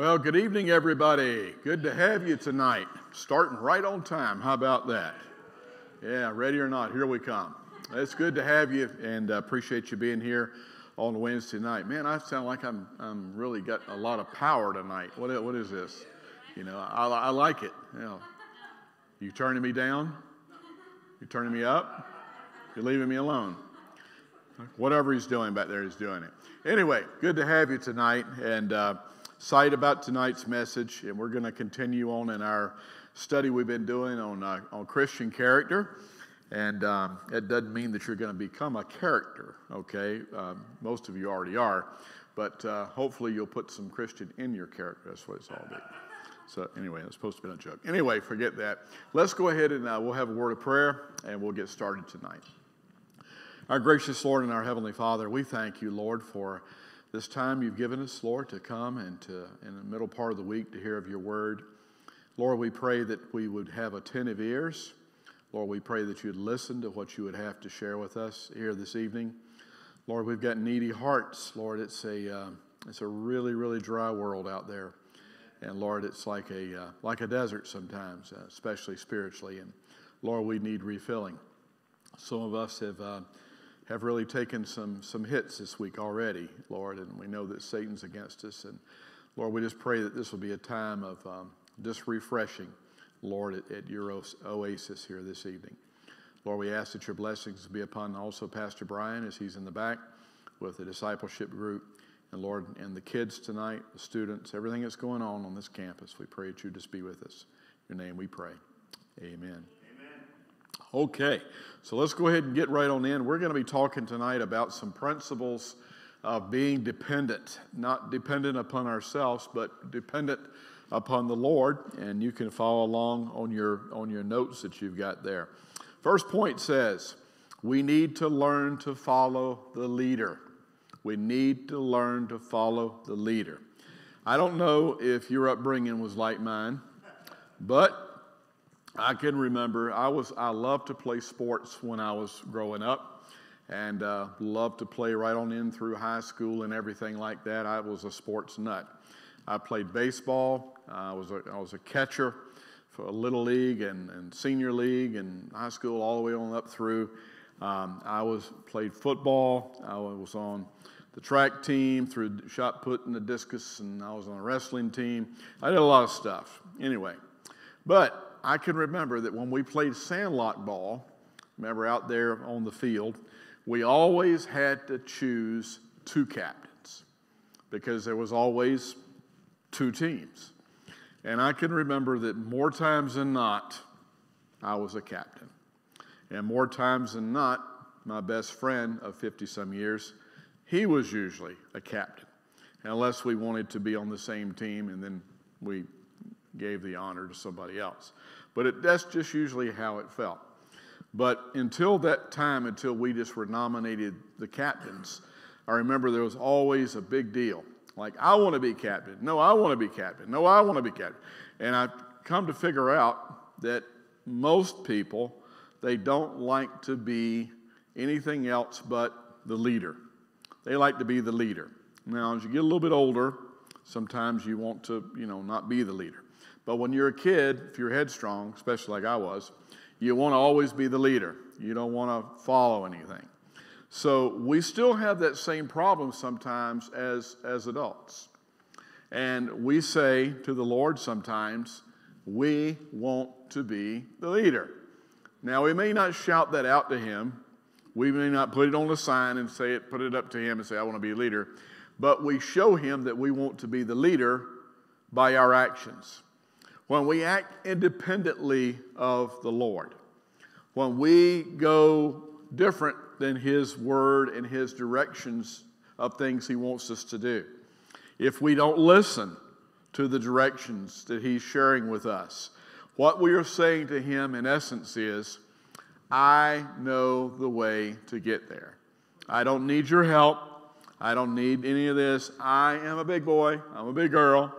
Well, good evening, everybody. Good to have you tonight. Starting right on time. How about that? Yeah, ready or not, here we come. It's good to have you and uh, appreciate you being here on Wednesday night. Man, I sound like I'm, I'm really got a lot of power tonight. What, what is this? You know, I, I like it. You, know, you turning me down? You turning me up? You're leaving me alone. Whatever he's doing back there, he's doing it. Anyway, good to have you tonight and uh, excited about tonight's message. And we're going to continue on in our study we've been doing on, uh, on Christian character. And um, it doesn't mean that you're going to become a character, okay? Um, most of you already are. But uh, hopefully you'll put some Christian in your character. That's what it's all about. So, anyway, it's supposed to be a joke. Anyway, forget that. Let's go ahead and uh, we'll have a word of prayer and we'll get started tonight. Our gracious Lord and our Heavenly Father, we thank you, Lord, for this time you've given us, Lord, to come and to, in the middle part of the week, to hear of your word. Lord, we pray that we would have attentive ears. Lord, we pray that you'd listen to what you would have to share with us here this evening. Lord, we've got needy hearts. Lord, it's a, uh, it's a really, really dry world out there. And Lord, it's like a, uh, like a desert sometimes, uh, especially spiritually. And Lord, we need refilling. Some of us have uh, have really taken some, some hits this week already, Lord, and we know that Satan's against us. And Lord, we just pray that this will be a time of um, just refreshing, Lord, at, at your oasis here this evening. Lord, we ask that your blessings be upon also Pastor Brian as he's in the back with the discipleship group. And Lord, and the kids tonight, the students, everything that's going on on this campus, we pray that you just be with us. In your name we pray. Amen. Okay, so let's go ahead and get right on in. We're going to be talking tonight about some principles of being dependent, not dependent upon ourselves, but dependent upon the Lord. And you can follow along on your, on your notes that you've got there. First point says, we need to learn to follow the leader. We need to learn to follow the leader. I don't know if your upbringing was like mine, but I can remember I was I loved to play sports when I was growing up, and uh, loved to play right on in through high school and everything like that. I was a sports nut. I played baseball. I was a, I was a catcher for a little league and, and senior league and high school all the way on up through. Um, I was played football. I was on the track team through shot put and the discus, and I was on a wrestling team. I did a lot of stuff. Anyway, but I can remember that when we played sandlot ball, remember out there on the field, we always had to choose two captains because there was always two teams. And I can remember that more times than not, I was a captain. And more times than not, my best friend of 50 some years, he was usually a captain, unless we wanted to be on the same team and then we gave the honor to somebody else. But it, that's just usually how it felt. But until that time, until we just were nominated the captains, I remember there was always a big deal. Like, I want to be captain. No, I want to be captain. No, I want to be captain. And I've come to figure out that most people, they don't like to be anything else but the leader. They like to be the leader. Now, as you get a little bit older, sometimes you want to, you know, not be the leader. But when you're a kid, if you're headstrong, especially like I was, you want to always be the leader. You don't want to follow anything. So we still have that same problem sometimes as, as adults. And we say to the Lord sometimes, we want to be the leader. Now, we may not shout that out to Him. We may not put it on a sign and say it, put it up to Him and say, I want to be a leader. But we show Him that we want to be the leader by our actions when we act independently of the Lord, when we go different than His word and His directions of things He wants us to do, if we don't listen to the directions that He's sharing with us, what we are saying to Him in essence is, I know the way to get there. I don't need your help. I don't need any of this. I am a big boy. I'm a big girl.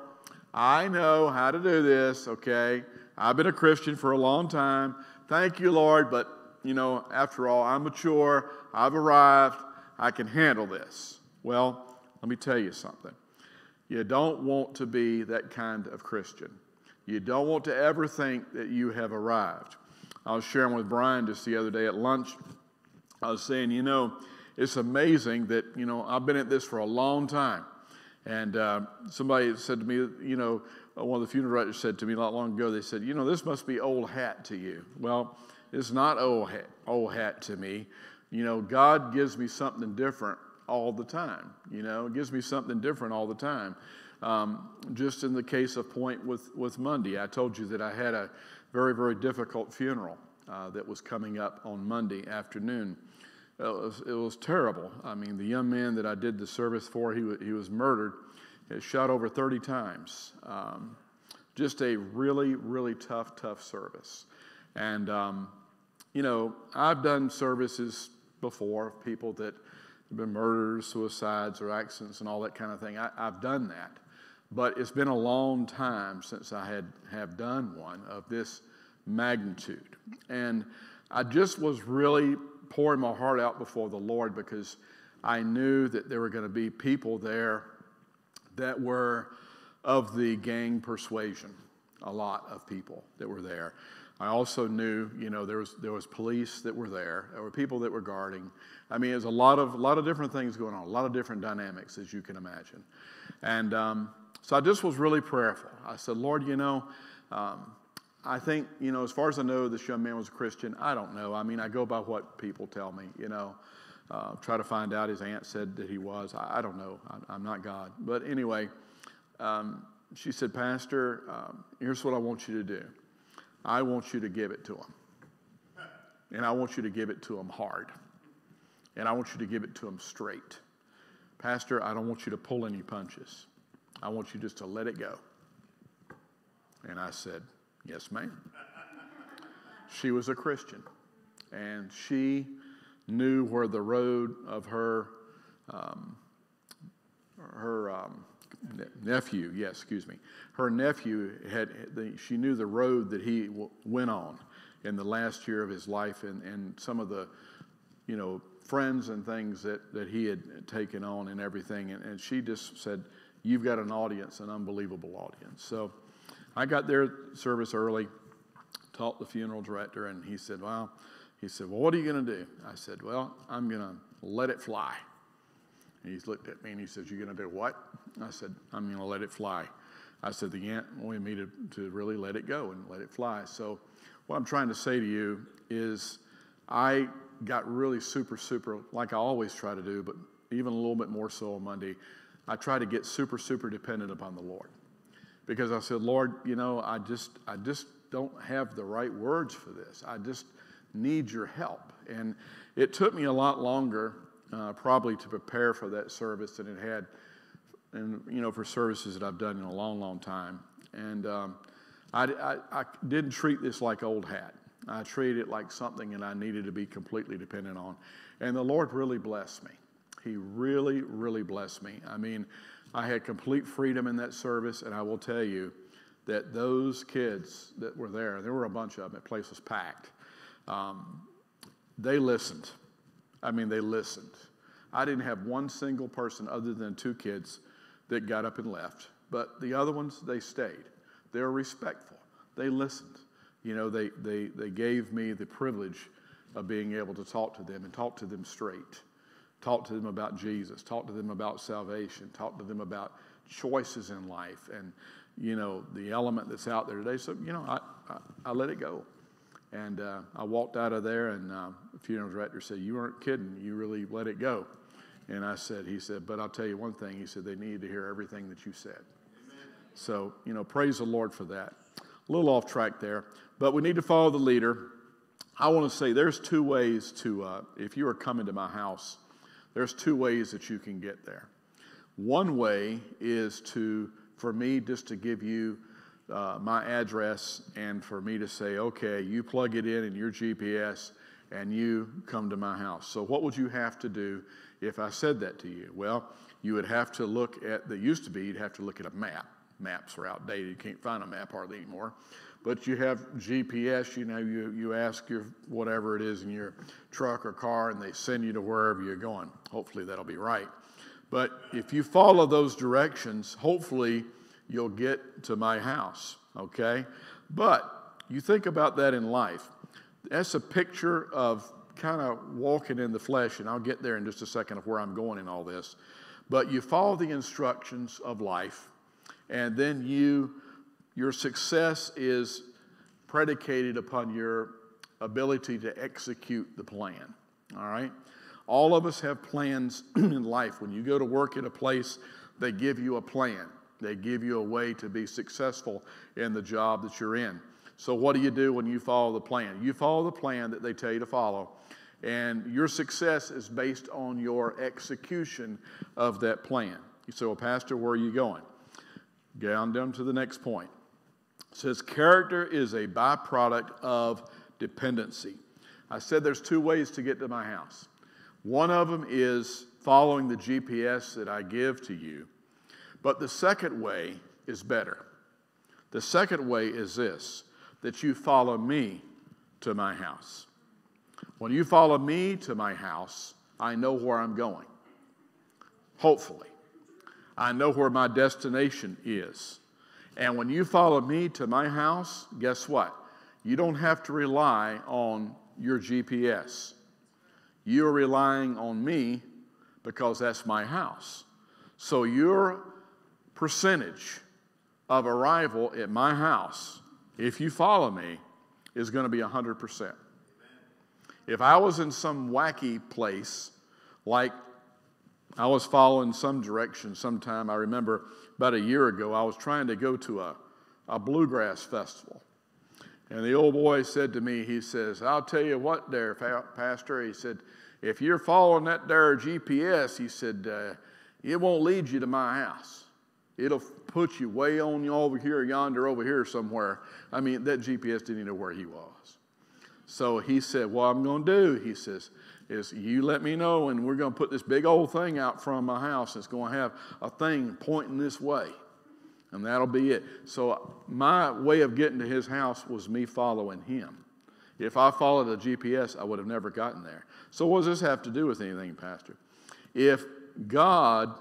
I know how to do this, okay? I've been a Christian for a long time. Thank you, Lord, but, you know, after all, I'm mature. I've arrived. I can handle this. Well, let me tell you something. You don't want to be that kind of Christian. You don't want to ever think that you have arrived. I was sharing with Brian just the other day at lunch. I was saying, you know, it's amazing that, you know, I've been at this for a long time. And uh, somebody said to me, you know, one of the funeral directors said to me not long ago, they said, you know, this must be old hat to you. Well, it's not old hat, old hat to me. You know, God gives me something different all the time. You know, it gives me something different all the time. Um, just in the case of point with, with Monday, I told you that I had a very, very difficult funeral uh, that was coming up on Monday afternoon. It was, it was terrible. I mean, the young man that I did the service for, he, he was murdered, he was shot over 30 times. Um, just a really, really tough, tough service. And, um, you know, I've done services before of people that have been murders, suicides, or accidents, and all that kind of thing. I, I've done that. But it's been a long time since I had have done one of this magnitude. And I just was really pouring my heart out before the Lord because I knew that there were going to be people there that were of the gang persuasion, a lot of people that were there. I also knew, you know, there was there was police that were there. There were people that were guarding. I mean, there's a lot of a lot of different things going on, a lot of different dynamics, as you can imagine. And um, so I just was really prayerful. I said, Lord, you know, um, I think, you know, as far as I know, this young man was a Christian. I don't know. I mean, I go by what people tell me, you know. Uh, try to find out. His aunt said that he was. I, I don't know. I, am not God. But anyway, um, she said, Pastor, um, here's what I want you to do I want you to give it to him. And I want you to give it to him hard. And I want you to give it to him straight. Pastor, I don't want you to pull any punches. I want you just to let it go. And I said, Yes, ma'am. she was a Christian, and she knew where the road of her um, her um, nephew, yes, excuse me, her nephew had, the, she knew the road that he w- went on in the last year of his life and, and some of the, you know, friends and things that, that he had taken on and everything. And, and she just said, You've got an audience, an unbelievable audience. So I got their service early, talked the funeral director, and he said, Well, he said, Well, what are you going to do? I said, Well, I'm going to let it fly. And he looked at me and he says, You're going to do what? I said, I'm going to let it fly. I said, The aunt wanted me to, to really let it go and let it fly. So, what I'm trying to say to you is, I got really super, super, like I always try to do, but even a little bit more so on Monday. I try to get super, super dependent upon the Lord. Because I said, Lord, you know, I just, I just don't have the right words for this. I just need your help. And it took me a lot longer uh, probably to prepare for that service than it had, and you know, for services that I've done in a long, long time. And um, I, I, I, didn't treat this like old hat. I treated it like something that I needed to be completely dependent on. And the Lord really blessed me. He really, really blessed me. I mean, I had complete freedom in that service, and I will tell you that those kids that were there, there were a bunch of them, the place was packed. Um, they listened. I mean, they listened. I didn't have one single person other than two kids that got up and left, but the other ones, they stayed. They were respectful. They listened. You know, they, they, they gave me the privilege of being able to talk to them and talk to them straight. Talk to them about Jesus. Talk to them about salvation. Talk to them about choices in life and, you know, the element that's out there today. So, you know, I, I, I let it go. And uh, I walked out of there, and uh, the funeral director said, You weren't kidding. You really let it go. And I said, He said, But I'll tell you one thing. He said, They needed to hear everything that you said. Amen. So, you know, praise the Lord for that. A little off track there, but we need to follow the leader. I want to say there's two ways to, uh, if you are coming to my house, there's two ways that you can get there. One way is to, for me, just to give you uh, my address and for me to say, okay, you plug it in in your GPS and you come to my house. So, what would you have to do if I said that to you? Well, you would have to look at, that used to be, you'd have to look at a map. Maps are outdated, you can't find a map hardly anymore. But you have GPS, you know, you, you ask your whatever it is in your truck or car, and they send you to wherever you're going. Hopefully that'll be right. But if you follow those directions, hopefully you'll get to my house, okay? But you think about that in life. That's a picture of kind of walking in the flesh, and I'll get there in just a second of where I'm going in all this. But you follow the instructions of life, and then you, your success is predicated upon your ability to execute the plan. All right? All of us have plans in life. When you go to work at a place, they give you a plan. They give you a way to be successful in the job that you're in. So, what do you do when you follow the plan? You follow the plan that they tell you to follow, and your success is based on your execution of that plan. You say, Well, Pastor, where are you going? Down, down to the next point. Says, Character is a byproduct of dependency. I said there's two ways to get to my house. One of them is following the GPS that I give to you, but the second way is better. The second way is this that you follow me to my house. When you follow me to my house, I know where I'm going. Hopefully. I know where my destination is. And when you follow me to my house, guess what? You don't have to rely on your GPS. You're relying on me because that's my house. So your percentage of arrival at my house, if you follow me, is going to be 100%. If I was in some wacky place, like I was following some direction sometime, I remember about a year ago, I was trying to go to a, a bluegrass festival. And the old boy said to me, he says, I'll tell you what there, Pastor. He said, if you're following that there GPS, he said, uh, it won't lead you to my house. It'll put you way on over here, yonder, over here somewhere. I mean, that GPS didn't even know where he was. So he said, What I'm going to do, he says, is you let me know, and we're going to put this big old thing out from my house. It's going to have a thing pointing this way and that'll be it. So my way of getting to his house was me following him. If I followed the GPS, I would have never gotten there. So what does this have to do with anything, Pastor? If God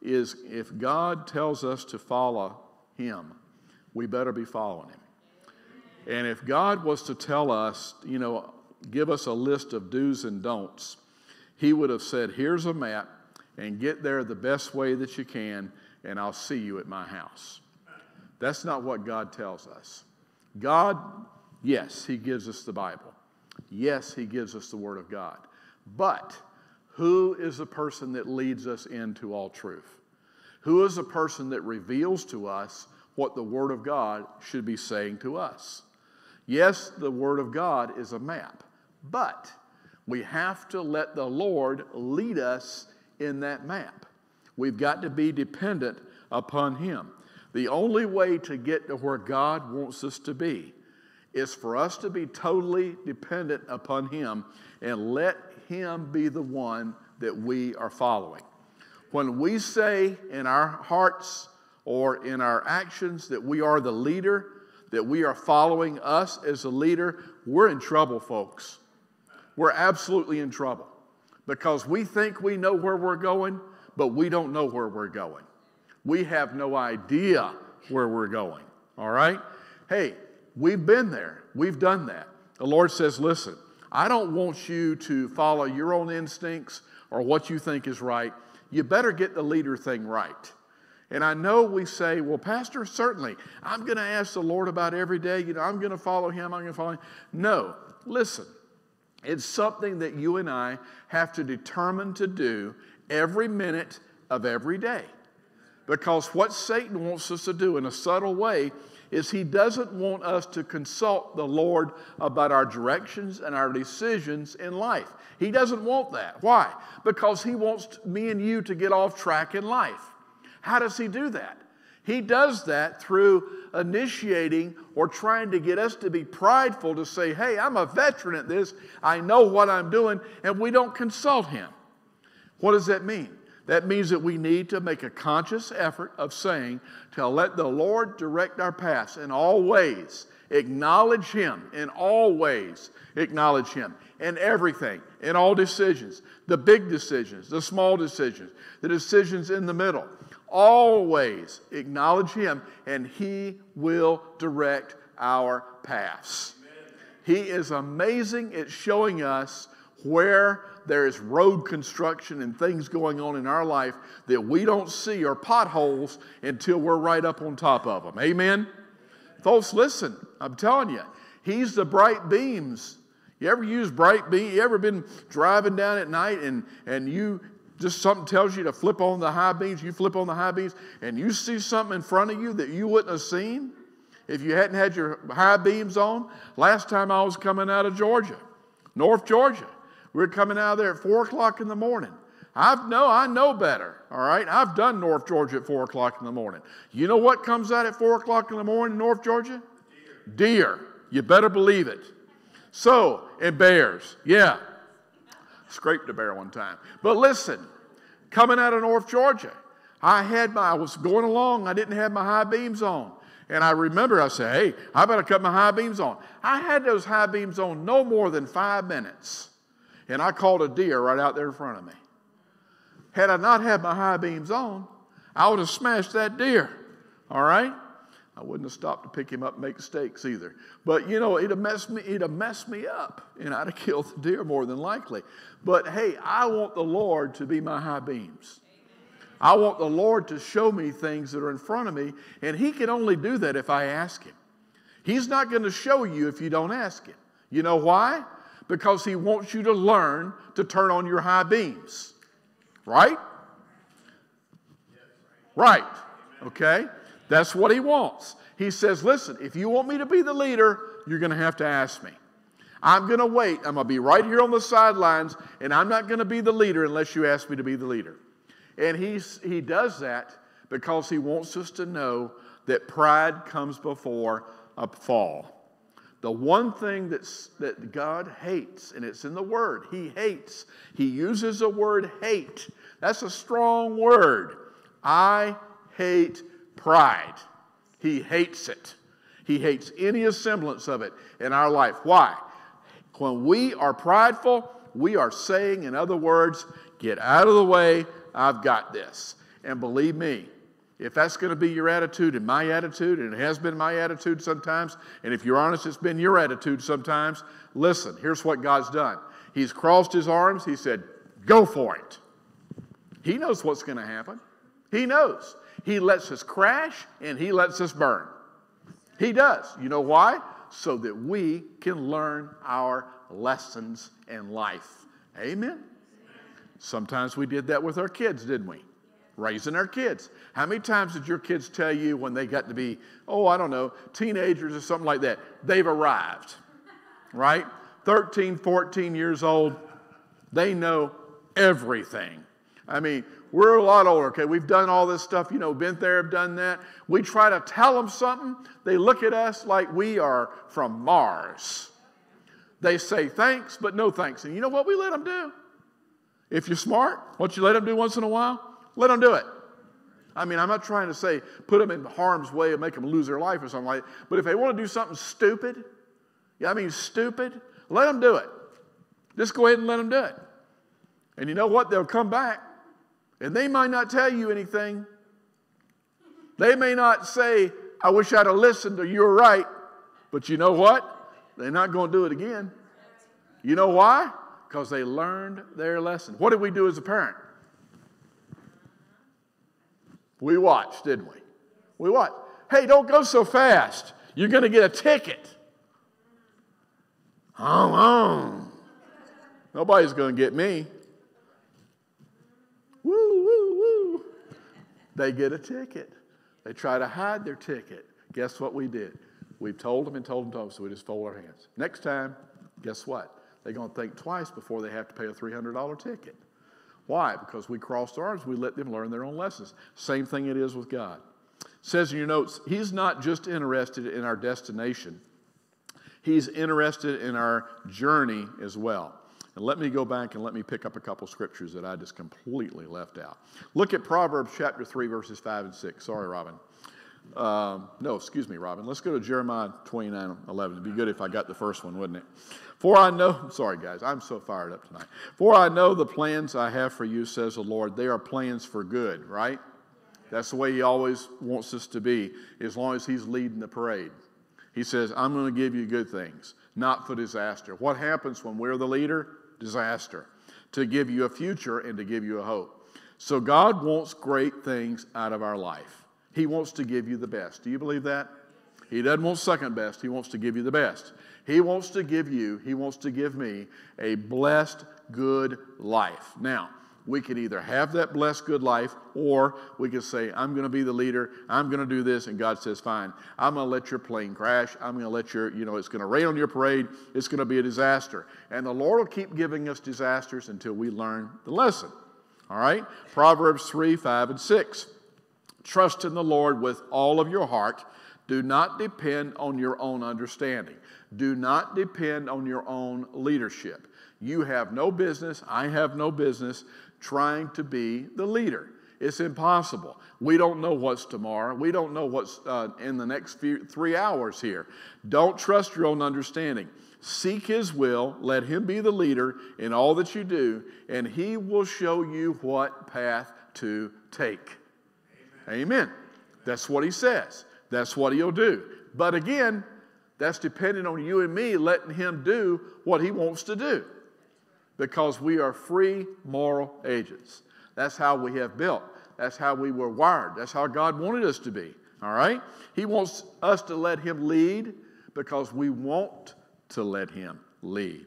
is if God tells us to follow him, we better be following him. And if God was to tell us, you know, give us a list of do's and don'ts, he would have said, here's a map and get there the best way that you can and I'll see you at my house. That's not what God tells us. God, yes, He gives us the Bible. Yes, He gives us the Word of God. But who is the person that leads us into all truth? Who is the person that reveals to us what the Word of God should be saying to us? Yes, the Word of God is a map, but we have to let the Lord lead us in that map. We've got to be dependent upon Him. The only way to get to where God wants us to be is for us to be totally dependent upon Him and let Him be the one that we are following. When we say in our hearts or in our actions that we are the leader, that we are following us as a leader, we're in trouble, folks. We're absolutely in trouble because we think we know where we're going but we don't know where we're going. We have no idea where we're going. All right? Hey, we've been there, we've done that. The Lord says, listen, I don't want you to follow your own instincts or what you think is right. You better get the leader thing right. And I know we say, well, Pastor, certainly, I'm going to ask the Lord about every day. You know, I'm going to follow him. I'm going to follow him. No, listen. It's something that you and I have to determine to do every minute of every day. Because what Satan wants us to do in a subtle way is he doesn't want us to consult the Lord about our directions and our decisions in life. He doesn't want that. Why? Because he wants me and you to get off track in life. How does he do that? He does that through initiating or trying to get us to be prideful to say, hey, I'm a veteran at this, I know what I'm doing, and we don't consult him. What does that mean? That means that we need to make a conscious effort of saying to let the Lord direct our paths in all ways, Acknowledge Him in all ways. Acknowledge Him in everything, in all decisions the big decisions, the small decisions, the decisions in the middle. Always acknowledge Him, and He will direct our paths. He is amazing at showing us where there is road construction and things going on in our life that we don't see or potholes until we're right up on top of them. Amen? Folks, listen, I'm telling you, He's the bright beams. You ever use bright beam? You ever been driving down at night and, and you just something tells you to flip on the high beams, you flip on the high beams, and you see something in front of you that you wouldn't have seen if you hadn't had your high beams on? Last time I was coming out of Georgia, North Georgia. We were coming out of there at four o'clock in the morning. I know, I know better, all right? I've done North Georgia at four o'clock in the morning. You know what comes out at four o'clock in the morning in North Georgia? Deer. Deer. You better believe it. So, and bears, yeah. Scraped a bear one time. But listen, coming out of North Georgia, I had my, I was going along, I didn't have my high beams on. And I remember I said, hey, I better cut my high beams on. I had those high beams on no more than five minutes and I caught a deer right out there in front of me. Had I not had my high beams on, I would have smashed that deer. All right? I wouldn't have stopped to pick him up and make steaks either. But you know, it'd have messed me, it'd have messed me up, and I'd have killed the deer more than likely. But hey, I want the Lord to be my high beams. I want the Lord to show me things that are in front of me, and He can only do that if I ask Him. He's not going to show you if you don't ask Him. You know why? because He wants you to learn to turn on your high beams. Right? Right. Okay? That's what He wants. He says, listen, if you want me to be the leader, you're going to have to ask me. I'm going to wait. I'm going to be right here on the sidelines, and I'm not going to be the leader unless you ask me to be the leader. And he's, he does that because he wants us to know that pride comes before a fall. The one thing that's, that God hates, and it's in the word, He hates. He uses the word hate. That's a strong word. I hate pride. He hates it. He hates any semblance of it in our life. Why? When we are prideful, we are saying, in other words, get out of the way, I've got this. And believe me, if that's going to be your attitude and my attitude, and it has been my attitude sometimes, and if you're honest, it's been your attitude sometimes, listen, here's what God's done. He's crossed his arms, he said, Go for it. He knows what's going to happen. He knows. He lets us crash and he lets us burn. He does. You know why? So that we can learn our lessons in life. Amen. Sometimes we did that with our kids, didn't we? raising our kids. How many times did your kids tell you when they got to be, oh, I don't know, teenagers or something like that, they've arrived, right? 13, 14 years old, they know everything. I mean, we're a lot older, okay? We've done all this stuff, you know, been there, done that. We try to tell them something, they look at us like we are from Mars. They say thanks, but no thanks. And you know what we let them do? If you're smart, what you let them do once in a while? Let them do it. I mean, I'm not trying to say put them in harm's way and make them lose their life or something like that. But if they want to do something stupid, yeah, I mean, stupid, let them do it. Just go ahead and let them do it. And you know what? They'll come back and they might not tell you anything. They may not say, I wish I'd have listened or you're right. But you know what? They're not going to do it again. You know why? Because they learned their lesson. What did we do as a parent? We watched, didn't we? We watched. Hey, don't go so fast. You're going to get a ticket. Oh, oh. Nobody's going to get me. They get a ticket. They try to hide their ticket. Guess what we did? We've told them and told them, told them, so we just fold our hands. Next time, guess what? They're going to think twice before they have to pay a $300 ticket. Why? Because we crossed arms, we let them learn their own lessons. Same thing it is with God. It says in your notes, He's not just interested in our destination, He's interested in our journey as well. And let me go back and let me pick up a couple scriptures that I just completely left out. Look at Proverbs chapter 3, verses 5 and 6. Sorry, Robin. Um, no, excuse me, Robin. Let's go to Jeremiah 29 11. It'd be good if I got the first one, wouldn't it? For I know, sorry guys, I'm so fired up tonight. For I know the plans I have for you, says the Lord. They are plans for good, right? That's the way He always wants us to be, as long as He's leading the parade. He says, I'm going to give you good things, not for disaster. What happens when we're the leader? Disaster. To give you a future and to give you a hope. So God wants great things out of our life. He wants to give you the best. Do you believe that? He doesn't want second best, He wants to give you the best. He wants to give you, He wants to give me a blessed, good life. Now, we could either have that blessed, good life, or we could say, I'm going to be the leader, I'm going to do this, and God says, Fine, I'm going to let your plane crash, I'm going to let your, you know, it's going to rain on your parade, it's going to be a disaster. And the Lord will keep giving us disasters until we learn the lesson. All right? Proverbs 3, 5, and 6. Trust in the Lord with all of your heart. Do not depend on your own understanding. Do not depend on your own leadership. You have no business, I have no business trying to be the leader. It's impossible. We don't know what's tomorrow. We don't know what's uh, in the next few, three hours here. Don't trust your own understanding. Seek His will. Let Him be the leader in all that you do, and He will show you what path to take. Amen. Amen. That's what He says. That's what He'll do. But again, that's dependent on you and me letting Him do what He wants to do because we are free moral agents. That's how we have built. That's how we were wired. That's how God wanted us to be. All right? He wants us to let Him lead because we want to let Him lead.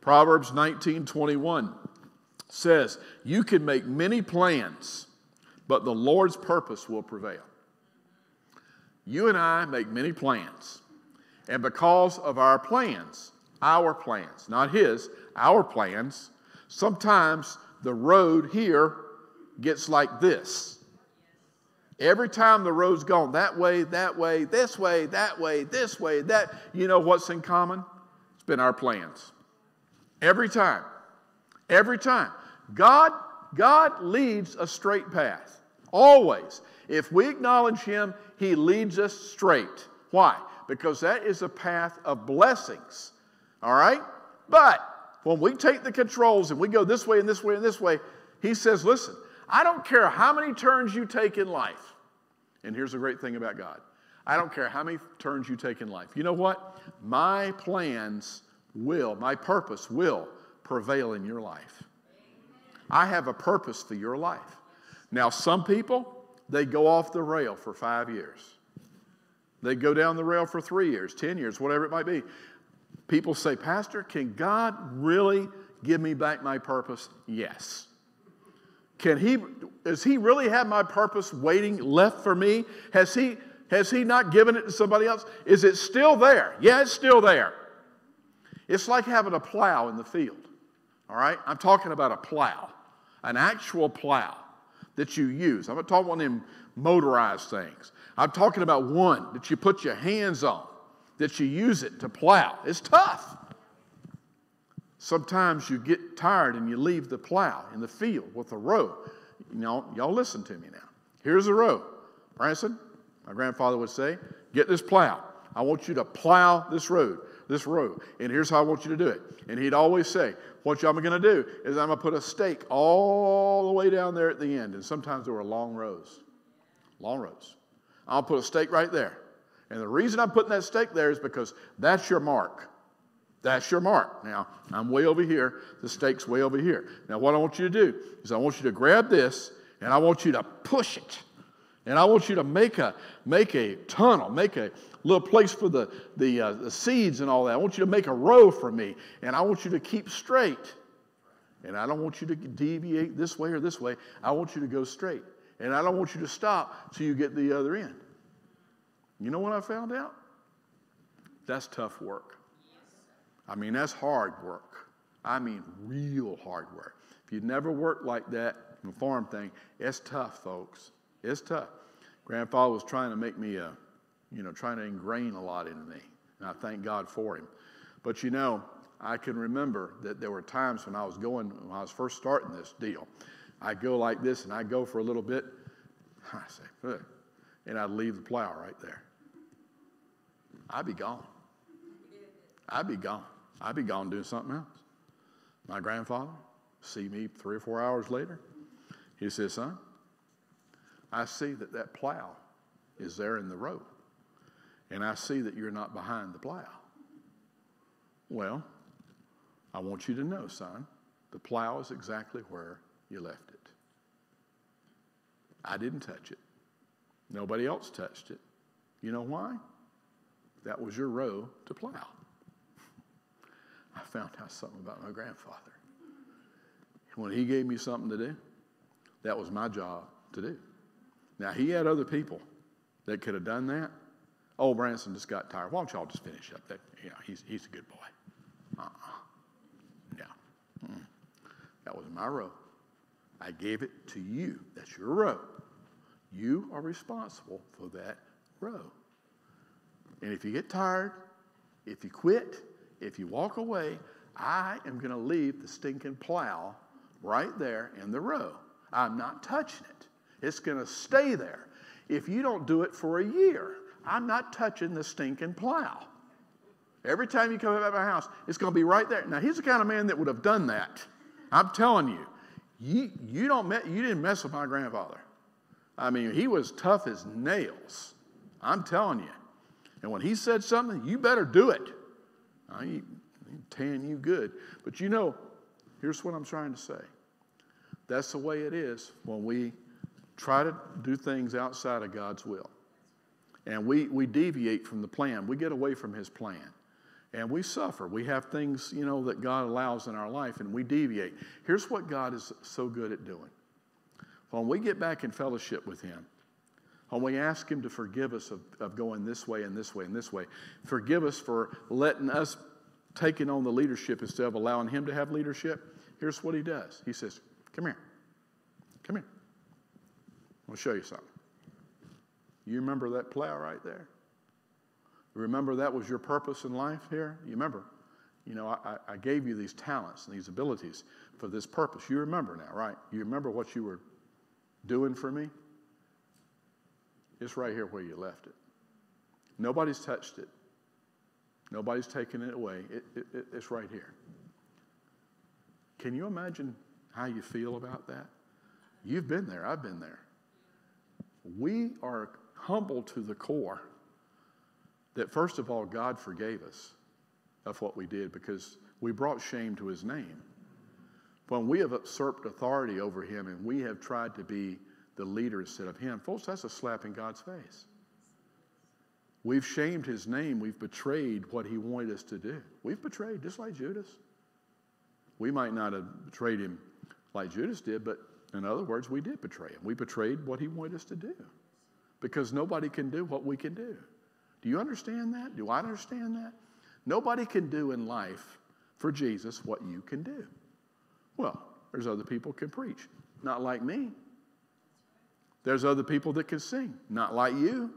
Proverbs 19 21 says, You can make many plans, but the Lord's purpose will prevail. You and I make many plans. And because of our plans, our plans, not His, our plans, sometimes the road here gets like this. Every time the road's gone that way, that way, this way, that way, this way, that, you know what's in common? It's been our plans. Every time. Every time. God, God leads a straight path. Always. If we acknowledge Him, He leads us straight. Why? Because that is a path of blessings. All right? But when we take the controls and we go this way and this way and this way, he says, listen, I don't care how many turns you take in life. And here's the great thing about God I don't care how many turns you take in life. You know what? My plans will, my purpose will prevail in your life. I have a purpose for your life. Now, some people, they go off the rail for five years. They go down the rail for three years, 10 years, whatever it might be. People say, Pastor, can God really give me back my purpose? Yes. Can he, does he really have my purpose waiting left for me? Has he, has he not given it to somebody else? Is it still there? Yeah, it's still there. It's like having a plow in the field. All right? I'm talking about a plow, an actual plow that you use. I'm not talking about them motorized things. I'm talking about one that you put your hands on that you use it to plow. It's tough. Sometimes you get tired and you leave the plow in the field with a row. You know, y'all listen to me now. Here's a row. Branson, my grandfather would say, get this plow. I want you to plow this road, this row, and here's how I want you to do it. And he'd always say, what I'm going to do is I'm going to put a stake all the way down there at the end. And sometimes there were long rows, long rows. I'll put a stake right there. And the reason I'm putting that stake there is because that's your mark. That's your mark. Now, I'm way over here. The stake's way over here. Now, what I want you to do is I want you to grab this and I want you to push it. And I want you to make a, make a tunnel, make a little place for the, the, uh, the seeds and all that. I want you to make a row for me. And I want you to keep straight. And I don't want you to deviate this way or this way. I want you to go straight. And I don't want you to stop till you get the other end. You know what I found out? That's tough work. I mean, that's hard work. I mean, real hard work. If you've never worked like that in a farm thing, it's tough, folks. It's tough. Grandfather was trying to make me a, you know, trying to ingrain a lot into me. And I thank God for him. But you know, I can remember that there were times when I was going, when I was first starting this deal, I'd go like this and I'd go for a little bit. I say, and I'd leave the plow right there. I'd be gone. I'd be gone. I'd be gone doing something else. My grandfather see me three or four hours later. He says, son, I see that that plow is there in the road, and I see that you're not behind the plow. Well, I want you to know, son, the plow is exactly where you left it. I didn't touch it. Nobody else touched it. You know why? That was your row to plow. I found out something about my grandfather. When he gave me something to do, that was my job to do. Now, he had other people that could have done that. Oh, Branson just got tired. Why don't y'all just finish up that? Yeah, he's, he's a good boy. Uh-uh. Yeah. Mm. That was my row. I gave it to you. That's your row. You are responsible for that row. And if you get tired, if you quit, if you walk away, I am going to leave the stinking plow right there in the row. I'm not touching it. It's going to stay there. If you don't do it for a year, I'm not touching the stinking plow. Every time you come up at my house, it's going to be right there. Now, he's the kind of man that would have done that. I'm telling you, you, you, don't you didn't mess with my grandfather. I mean, he was tough as nails. I'm telling you. And when he said something, you better do it. I ain't, tan you good. But you know, here's what I'm trying to say. That's the way it is when we try to do things outside of God's will. And we, we deviate from the plan. We get away from his plan. And we suffer. We have things, you know, that God allows in our life and we deviate. Here's what God is so good at doing. When we get back in fellowship with him, when we ask him to forgive us of, of going this way and this way and this way, forgive us for letting us taking on the leadership instead of allowing him to have leadership, here's what he does. He says, Come here. Come here. I'll show you something. You remember that plow right there? Remember that was your purpose in life here? You remember? You know, I, I gave you these talents and these abilities for this purpose. You remember now, right? You remember what you were doing for me? It's right here where you left it. Nobody's touched it. Nobody's taken it away. It, it, it, it's right here. Can you imagine how you feel about that? You've been there. I've been there. We are humble to the core that, first of all, God forgave us of what we did because we brought shame to his name. When we have usurped authority over him and we have tried to be the leader instead of him, folks, that's a slap in God's face. We've shamed his name. We've betrayed what he wanted us to do. We've betrayed, just like Judas. We might not have betrayed him like Judas did, but in other words, we did betray him. We betrayed what he wanted us to do because nobody can do what we can do. Do you understand that? Do I understand that? Nobody can do in life for Jesus what you can do. Well, there's other people can preach, not like me. There's other people that can sing, not like you.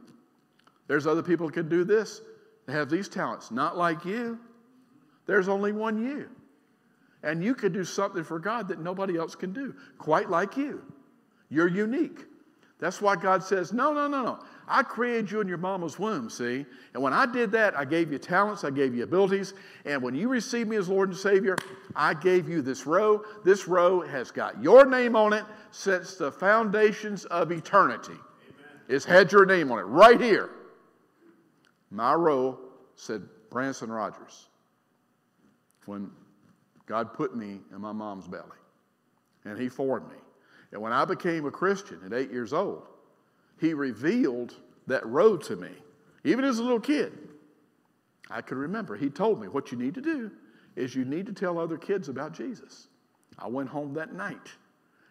There's other people that can do this, they have these talents, not like you. There's only one you. And you can do something for God that nobody else can do, quite like you. You're unique. That's why God says, No, no, no, no. I created you in your mama's womb, see? And when I did that, I gave you talents, I gave you abilities. And when you received me as Lord and Savior, I gave you this row. This row has got your name on it since the foundations of eternity. Amen. It's had your name on it right here. My row said Branson Rogers. When God put me in my mom's belly and He formed me. And when I became a Christian at eight years old, he revealed that road to me. Even as a little kid, I could remember. He told me what you need to do is you need to tell other kids about Jesus. I went home that night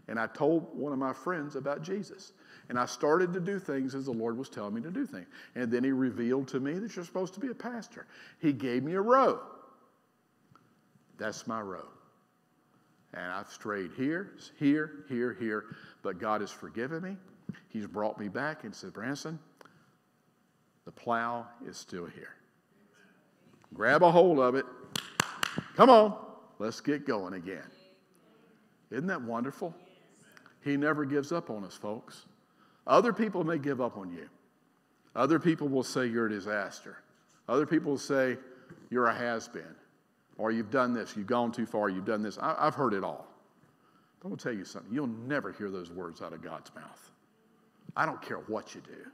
and I told one of my friends about Jesus. And I started to do things as the Lord was telling me to do things. And then He revealed to me that you're supposed to be a pastor. He gave me a row. That's my row. And I've strayed here, here, here, here. But God has forgiven me. He's brought me back and said, Branson, the plow is still here. Grab a hold of it. Come on, let's get going again. Isn't that wonderful? He never gives up on us, folks. Other people may give up on you. Other people will say you're a disaster. Other people will say you're a has been, or you've done this, you've gone too far, you've done this. I, have heard it all. I'm going to tell you something. You'll never hear those words out of God's mouth. I don't care what you do.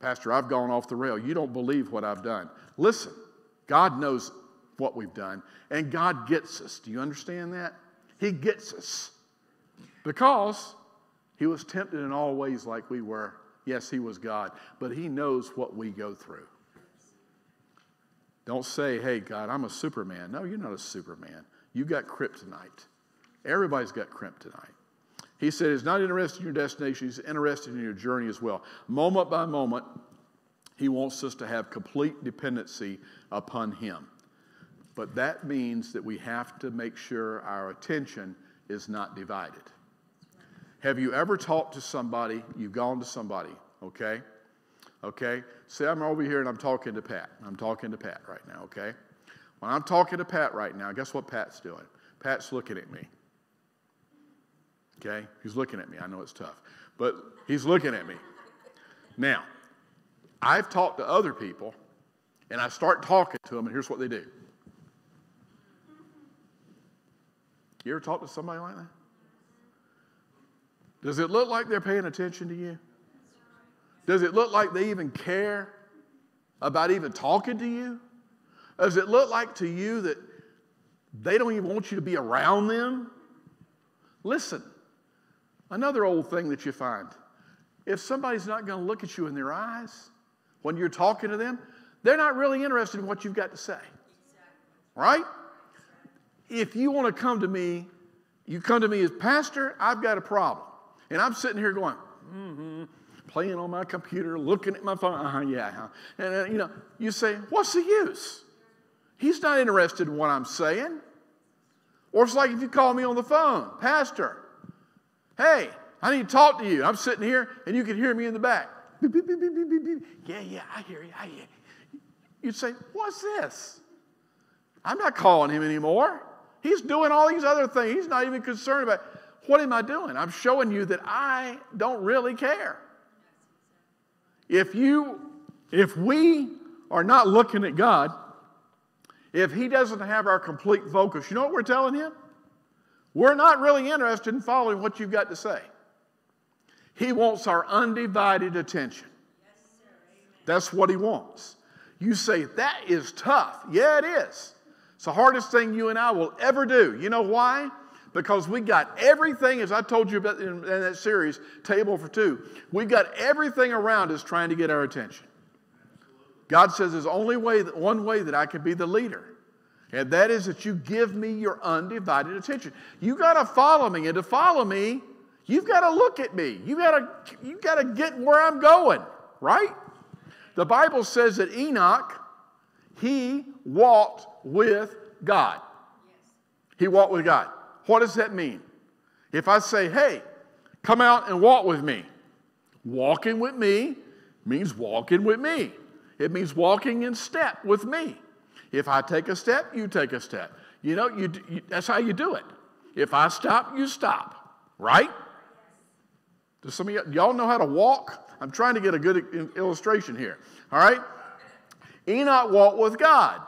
Pastor, I've gone off the rail. You don't believe what I've done. Listen, God knows what we've done, and God gets us. Do you understand that? He gets us because He was tempted in all ways like we were. Yes, He was God, but He knows what we go through. Don't say, hey, God, I'm a Superman. No, you're not a Superman. You got kryptonite. Everybody's got kryptonite. He said he's not interested in your destination, he's interested in your journey as well. Moment by moment, he wants us to have complete dependency upon him. But that means that we have to make sure our attention is not divided. Have you ever talked to somebody? You've gone to somebody, okay? Okay? Say I'm over here and I'm talking to Pat. I'm talking to Pat right now, okay? When I'm talking to Pat right now, guess what Pat's doing? Pat's looking at me. Okay? He's looking at me. I know it's tough, but he's looking at me. Now, I've talked to other people, and I start talking to them, and here's what they do. You ever talk to somebody like that? Does it look like they're paying attention to you? Does it look like they even care about even talking to you? Does it look like to you that they don't even want you to be around them? Listen, Another old thing that you find if somebody's not going to look at you in their eyes when you're talking to them, they're not really interested in what you've got to say. Right? If you want to come to me, you come to me as pastor, I've got a problem. And I'm sitting here going, mm-hmm, playing on my computer, looking at my phone. Uh-huh, yeah. Uh-huh. And, uh, you know, you say, what's the use? He's not interested in what I'm saying. Or it's like if you call me on the phone, Pastor, Hey, I need to talk to you. I'm sitting here and you can hear me in the back. Beep, beep, beep, yeah, yeah, I hear you. I hear you. You'd say, What's this? I'm not calling him anymore. He's doing all these other things. He's not even concerned about what am I doing? I'm showing you that I don't really care. If you, if we are not looking at God, if He doesn't have our complete focus, you know what we're telling Him? We're not really interested in following what you've got to say. He wants our undivided attention. That's what he wants. You say, that is tough. Yeah, it is. It's the hardest thing you and I will ever do. You know why? Because we got everything, as I told you about in, in that series, Table for Two, we've got everything around us trying to get our attention. God says there's only way, that, one way that I can be the leader and that is that you give me your undivided attention. You got to follow me, and to follow me, you've got to look at me. You got to you got to get where I'm going, right? The Bible says that Enoch he walked with God. He walked with God. What does that mean? If I say, "Hey, come out and walk with me." Walking with me means walking with me. It means walking in step with me. If I take a step, you take a step. You know, you, you, that's how you do it. If I stop, you stop, right? Does some of y- y'all know how to walk? I'm trying to get a good uh, illustration here. All right? Enoch walked with God.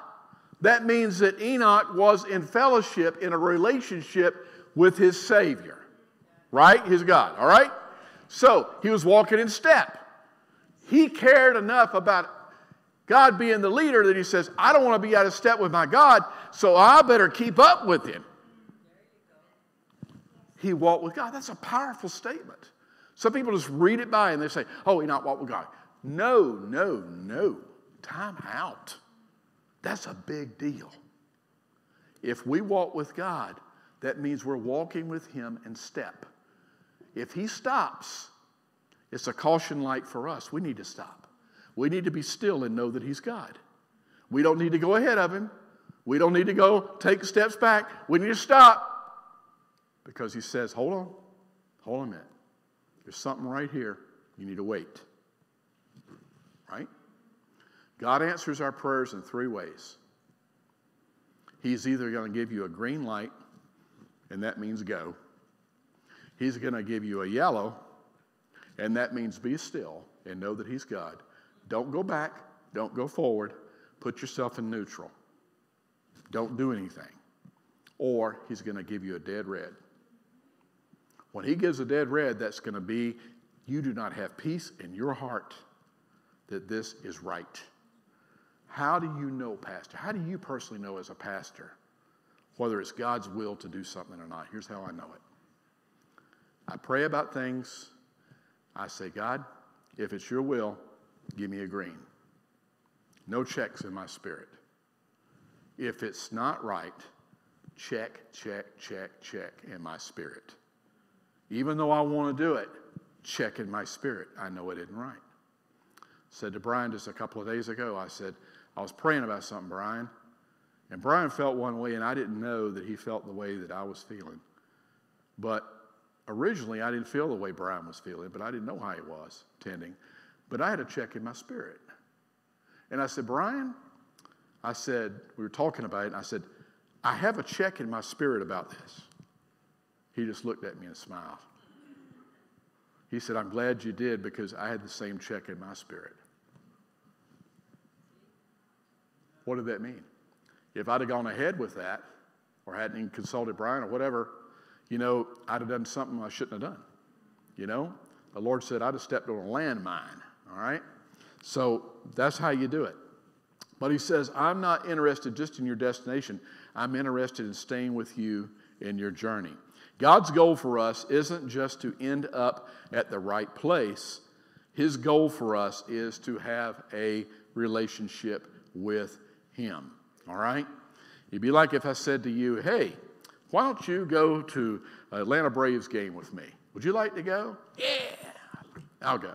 That means that Enoch was in fellowship, in a relationship with his Savior, right? His God, all right? So he was walking in step. He cared enough about God being the leader that he says, I don't want to be out of step with my God, so I better keep up with him. He walked with God. That's a powerful statement. Some people just read it by and they say, oh, he not walked with God. No, no, no. Time out. That's a big deal. If we walk with God, that means we're walking with him in step. If he stops, it's a caution light for us. We need to stop. We need to be still and know that He's God. We don't need to go ahead of Him. We don't need to go take steps back. We need to stop because He says, Hold on, hold on a minute. There's something right here. You need to wait. Right? God answers our prayers in three ways. He's either going to give you a green light, and that means go. He's going to give you a yellow, and that means be still and know that He's God. Don't go back, don't go forward, put yourself in neutral. Don't do anything. Or he's going to give you a dead red. When he gives a dead red, that's going to be you do not have peace in your heart that this is right. How do you know, Pastor? How do you personally know as a pastor whether it's God's will to do something or not? Here's how I know it I pray about things. I say, God, if it's your will, give me a green. No checks in my spirit. If it's not right, check, check, check, check in my spirit. Even though I want to do it, check in my spirit. I know it isn't right. Said to Brian just a couple of days ago, I said, I was praying about something, Brian. And Brian felt one way, and I didn't know that he felt the way that I was feeling. But originally, I didn't feel the way Brian was feeling, but I didn't know how he was tending. But I had a check in my spirit. And I said, Brian, I said, we were talking about it, and I said, I have a check in my spirit about this. He just looked at me and smiled. He said, I'm glad you did because I had the same check in my spirit. What did that mean? If I'd have gone ahead with that, or hadn't even consulted Brian or whatever, you know, I'd have done something I shouldn't have done. You know, the Lord said I'd have stepped on a landmine. All right? So that's how you do it. But he says, I'm not interested just in your destination, I'm interested in staying with you in your journey. God's goal for us isn't just to end up at the right place. His goal for us is to have a relationship with Him. All right? It'd be like if I said to you, hey, why don't you go to Atlanta Braves game with me? Would you like to go? Yeah, I'll go.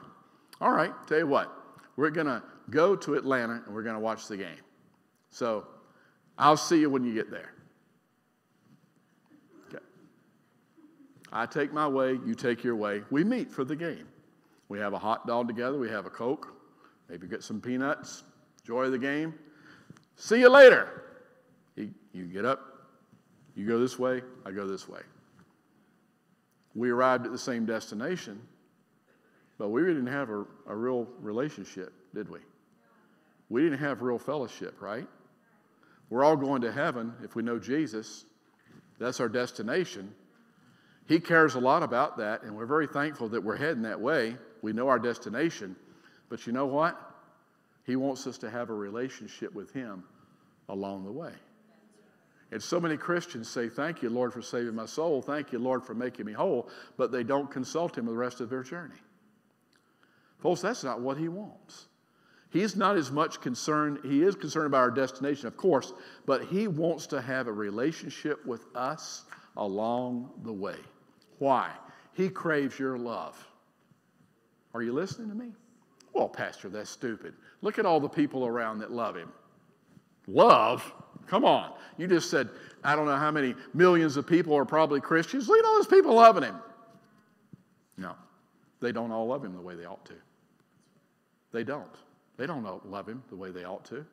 All right, tell you what, we're going to go to Atlanta and we're going to watch the game. So I'll see you when you get there. Okay. I take my way, you take your way. We meet for the game. We have a hot dog together, we have a Coke, maybe get some peanuts, enjoy the game. See you later. You, you get up, you go this way, I go this way. We arrived at the same destination, but we didn't have a, a real relationship, did we? We didn't have real fellowship, right? We're all going to heaven if we know Jesus. That's our destination. He cares a lot about that, and we're very thankful that we're heading that way. We know our destination. But you know what? He wants us to have a relationship with Him along the way. And so many Christians say, Thank you, Lord, for saving my soul. Thank you, Lord, for making me whole, but they don't consult Him the rest of their journey. Folks, that's not what He wants. He's not as much concerned, He is concerned about our destination, of course, but He wants to have a relationship with us along the way. Why? He craves your love. Are you listening to me? Well, Pastor, that's stupid. Look at all the people around that love Him. Love? Come on. You just said, I don't know how many millions of people are probably Christians. Look at all those people loving him. No, they don't all love him the way they ought to. They don't. They don't love him the way they ought to.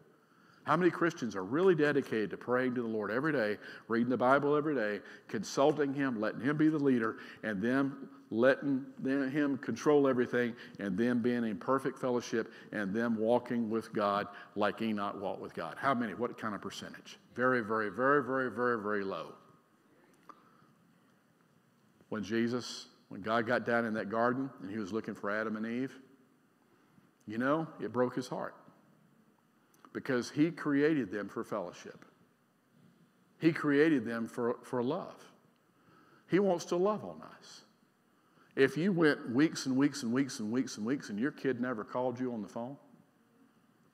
How many Christians are really dedicated to praying to the Lord every day, reading the Bible every day, consulting Him, letting Him be the leader, and them letting Him control everything, and them being in perfect fellowship, and them walking with God like Enoch walked with God? How many? What kind of percentage? Very, very, very, very, very, very low. When Jesus, when God got down in that garden and He was looking for Adam and Eve, you know, it broke His heart because He created them for fellowship. He created them for, for love. He wants to love on us. If you went weeks and weeks and weeks and weeks and weeks and your kid never called you on the phone,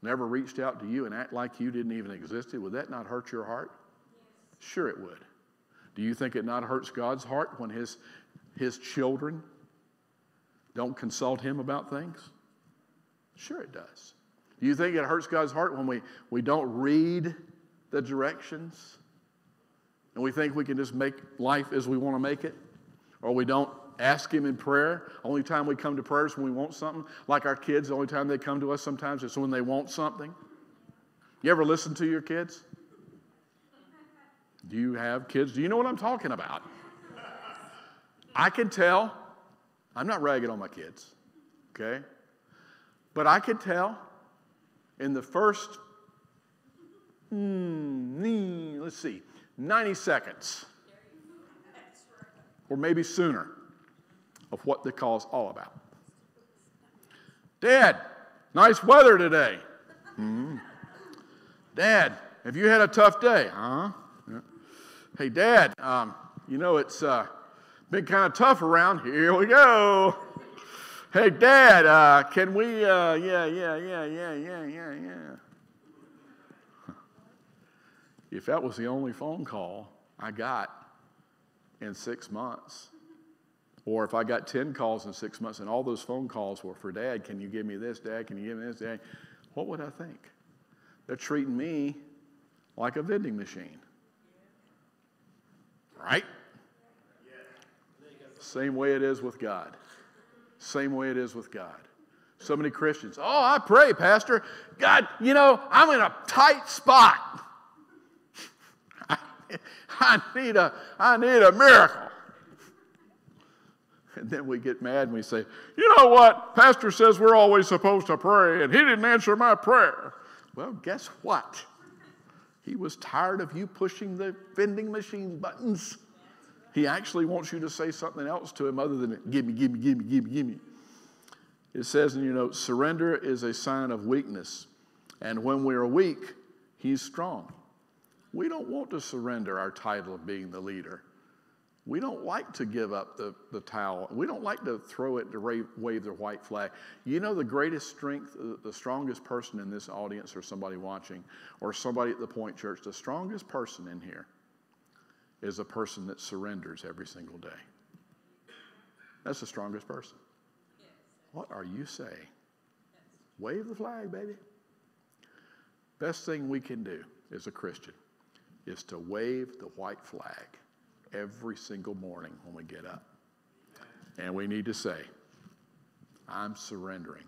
never reached out to you and act like you didn't even exist, would that not hurt your heart? Yes. Sure, it would. Do you think it not hurts God's heart when his, his children don't consult him about things? Sure, it does. Do you think it hurts God's heart when we, we don't read the directions and we think we can just make life as we want to make it? Or we don't ask Him in prayer? Only time we come to prayer is when we want something. Like our kids, the only time they come to us sometimes is when they want something. You ever listen to your kids? Do you have kids? Do you know what I'm talking about? I can tell. I'm not ragging on my kids, okay? But I could tell in the first, mm, let's see, 90 seconds, or maybe sooner, of what the call's all about. Dad, nice weather today. Mm-hmm. Dad, have you had a tough day? Huh? Hey, Dad, um, you know it's uh, been kind of tough around. Here we go. Hey, Dad, uh, can we? Uh, yeah, yeah, yeah, yeah, yeah, yeah, yeah. If that was the only phone call I got in six months, or if I got 10 calls in six months and all those phone calls were for Dad, can you give me this, Dad? Can you give me this, Dad? What would I think? They're treating me like a vending machine. Right? Same way it is with God. Same way it is with God. So many Christians, oh, I pray, Pastor. God, you know, I'm in a tight spot. I need a, I need a miracle. And then we get mad and we say, you know what? Pastor says we're always supposed to pray, and he didn't answer my prayer. Well, guess what? He was tired of you pushing the vending machine buttons. He actually wants you to say something else to him other than give me, give me, give me, give me, give me. It says in your notes, surrender is a sign of weakness. And when we are weak, he's strong. We don't want to surrender our title of being the leader. We don't like to give up the, the towel. We don't like to throw it to wave, wave the white flag. You know, the greatest strength, uh, the strongest person in this audience, or somebody watching, or somebody at the Point Church, the strongest person in here is a person that surrenders every single day. That's the strongest person. What are you saying? Wave the flag, baby. Best thing we can do as a Christian is to wave the white flag every single morning when we get up. And we need to say, I'm surrendering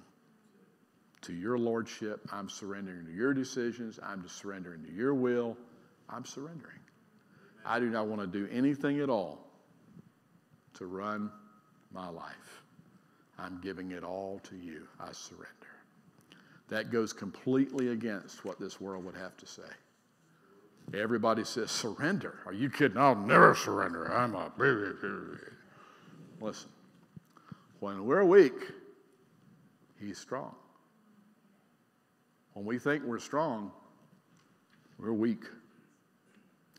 to your lordship. I'm surrendering to your decisions. I'm surrendering to your will. I'm surrendering. I do not want to do anything at all to run my life. I'm giving it all to you. I surrender. That goes completely against what this world would have to say. Everybody says, surrender. Are you kidding? I'll never surrender. I'm a. Listen, when we're weak, he's strong. When we think we're strong, we're weak.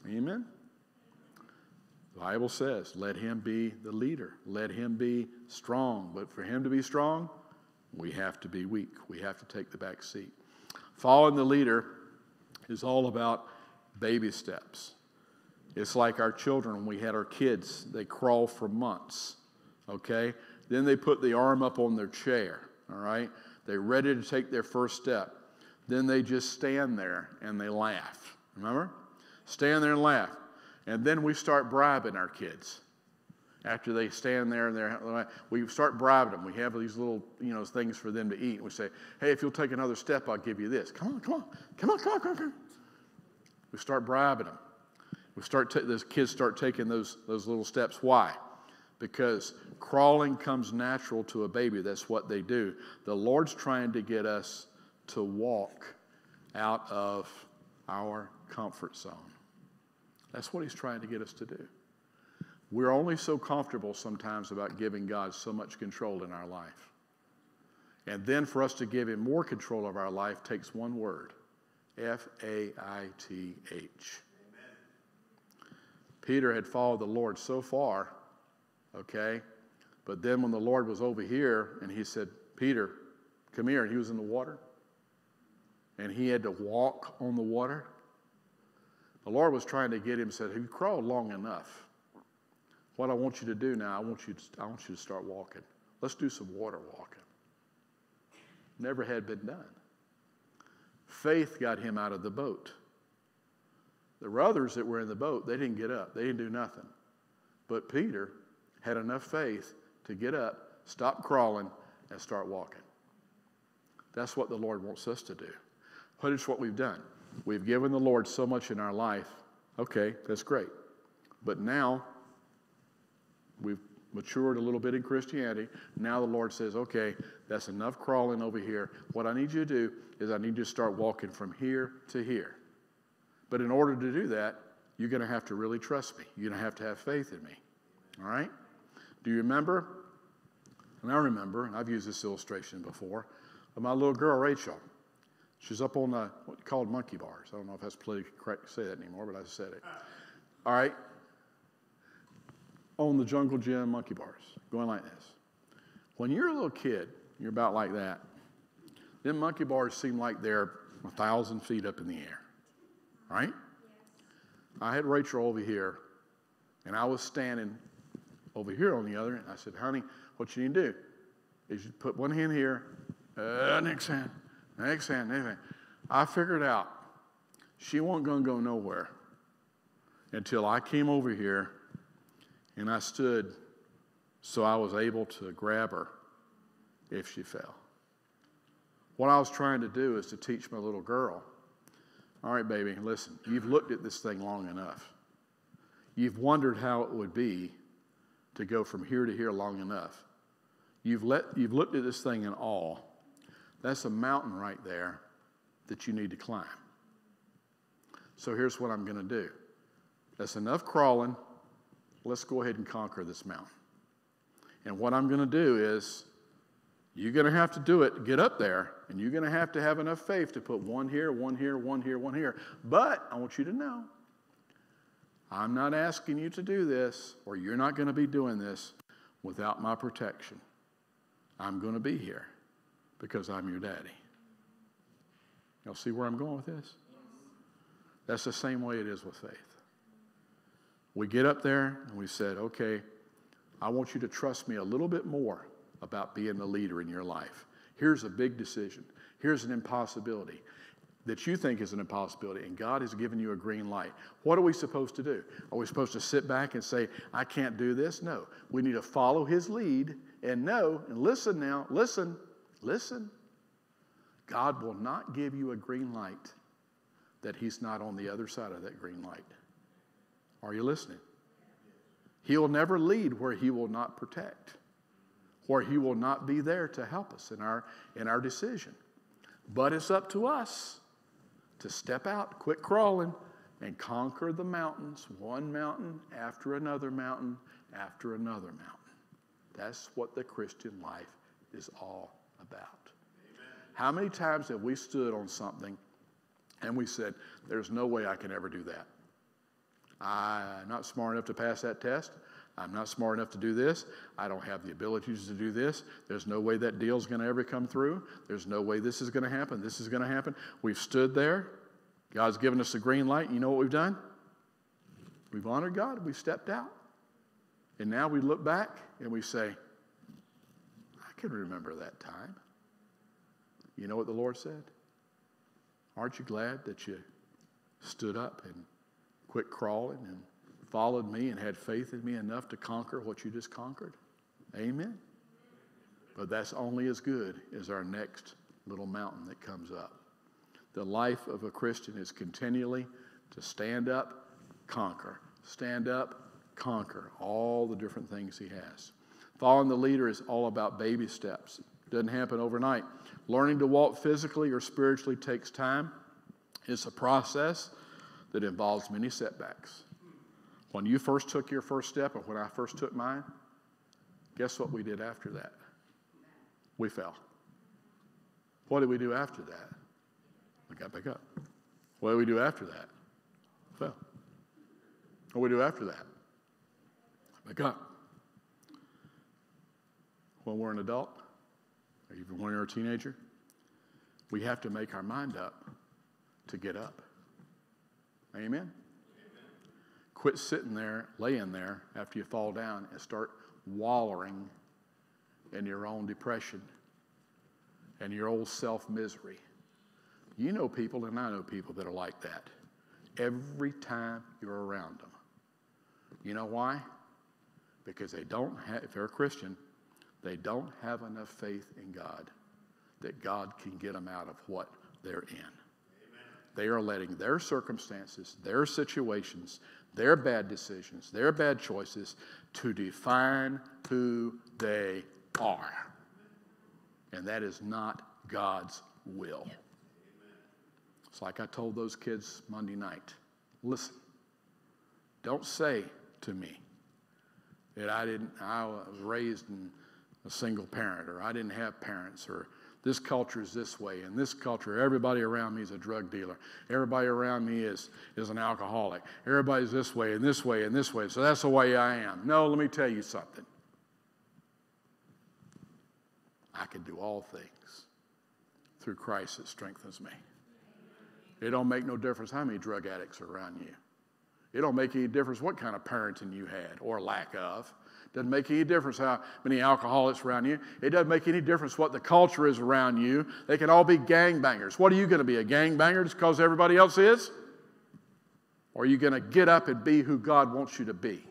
Amen? Bible says, let him be the leader, let him be strong. But for him to be strong, we have to be weak. We have to take the back seat. Following the leader is all about baby steps. It's like our children, when we had our kids, they crawl for months, okay? Then they put the arm up on their chair, all right? They're ready to take their first step. Then they just stand there and they laugh. Remember? Stand there and laugh. And then we start bribing our kids. After they stand there and they're, we start bribing them. We have these little, you know, things for them to eat. We say, hey, if you'll take another step, I'll give you this. Come on, come on, come on, come on, come on. Come on. We start bribing them. We start, t- those kids start taking those, those little steps. Why? Because crawling comes natural to a baby. That's what they do. The Lord's trying to get us to walk out of our comfort zone. That's what he's trying to get us to do. We're only so comfortable sometimes about giving God so much control in our life. And then for us to give him more control of our life takes one word F A I T H. Peter had followed the Lord so far, okay? But then when the Lord was over here and he said, Peter, come here, and he was in the water, and he had to walk on the water, the Lord was trying to get him, said, Have you crawled long enough? What I want you to do now, I want you to, I want you to start walking. Let's do some water walking. Never had been done. Faith got him out of the boat. There were others that were in the boat, they didn't get up, they didn't do nothing. But Peter had enough faith to get up, stop crawling, and start walking. That's what the Lord wants us to do. What is what we've done? We've given the Lord so much in our life. Okay, that's great. But now we've matured a little bit in Christianity. Now the Lord says, okay, that's enough crawling over here. What I need you to do is I need you to start walking from here to here. But in order to do that, you're going to have to really trust me. You're going to have to have faith in me. All right? Do you remember? And I remember, and I've used this illustration before, of my little girl, Rachel. She's up on the, what called monkey bars. I don't know if that's politically correct to say that anymore, but I said it. All right? On the jungle gym monkey bars, going like this. When you're a little kid, you're about like that. Then monkey bars seem like they're a thousand feet up in the air, right? I had Rachel over here, and I was standing over here on the other, and I said, honey, what you need to do is you put one hand here, uh, next hand, next hand, hand. I figured out she wasn't going to go nowhere until I came over here and I stood so I was able to grab her if she fell. What I was trying to do is to teach my little girl all right, baby, listen, you've looked at this thing long enough. You've wondered how it would be to go from here to here long enough. You've, let, you've looked at this thing in awe. That's a mountain right there that you need to climb. So here's what I'm going to do. That's enough crawling. Let's go ahead and conquer this mountain. And what I'm going to do is you're going to have to do it, get up there, and you're going to have to have enough faith to put one here, one here, one here, one here. But I want you to know I'm not asking you to do this, or you're not going to be doing this without my protection. I'm going to be here because I'm your daddy. Y'all see where I'm going with this? That's the same way it is with faith. We get up there and we said, okay, I want you to trust me a little bit more about being the leader in your life. Here's a big decision. Here's an impossibility that you think is an impossibility, and God has given you a green light. What are we supposed to do? Are we supposed to sit back and say, I can't do this? No. We need to follow His lead and know, and listen now, listen, listen. God will not give you a green light that He's not on the other side of that green light. Are you listening? He will never lead where He will not protect where he will not be there to help us in our, in our decision. But it's up to us to step out, quit crawling, and conquer the mountains, one mountain after another mountain after another mountain. That's what the Christian life is all about. How many times have we stood on something and we said, There's no way I can ever do that? I'm not smart enough to pass that test. I'm not smart enough to do this. I don't have the abilities to do this. There's no way that deal's going to ever come through. There's no way this is going to happen. This is going to happen. We've stood there. God's given us the green light. You know what we've done? We've honored God. We've stepped out. And now we look back and we say, can remember that time. You know what the Lord said? Aren't you glad that you stood up and quit crawling and followed me and had faith in me enough to conquer what you just conquered? Amen. But that's only as good as our next little mountain that comes up. The life of a Christian is continually to stand up, conquer, stand up, conquer all the different things he has. Following the leader is all about baby steps. It doesn't happen overnight. Learning to walk physically or spiritually takes time. It's a process that involves many setbacks. When you first took your first step, or when I first took mine, guess what we did after that? We fell. What did we do after that? We got back up. What did we do after that? Fell. What do we do after that? Back up. When we're an adult, or even when you're a teenager, we have to make our mind up to get up. Amen? Quit sitting there, laying there after you fall down and start wallowing in your own depression and your old self misery. You know people, and I know people that are like that every time you're around them. You know why? Because they don't have, if they're a Christian, they don't have enough faith in God that God can get them out of what they're in. They are letting their circumstances, their situations, their bad decisions, their bad choices to define who they are. And that is not God's will. It's like I told those kids Monday night listen, don't say to me that I didn't, I was raised in a single parent or I didn't have parents or this culture is this way. and this culture, everybody around me is a drug dealer. Everybody around me is, is an alcoholic. Everybody's this way and this way and this way. So that's the way I am. No, let me tell you something. I can do all things through Christ that strengthens me. It don't make no difference how many drug addicts are around you. It don't make any difference what kind of parenting you had or lack of. Doesn't make any difference how many alcoholics around you. It doesn't make any difference what the culture is around you. They can all be gangbangers. What are you going to be, a gangbanger just because everybody else is? Or are you going to get up and be who God wants you to be?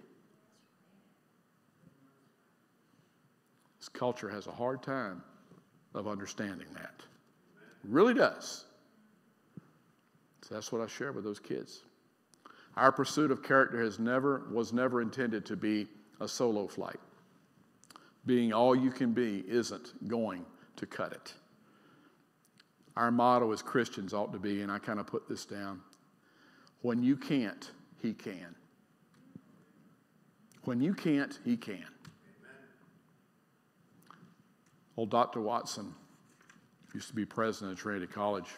This culture has a hard time of understanding that. It really does. So that's what I share with those kids. Our pursuit of character has never, was never intended to be a solo flight. Being all you can be isn't going to cut it. Our motto as Christians ought to be, and I kind of put this down when you can't, he can. When you can't, he can. Old Dr. Watson used to be president of Trinity College.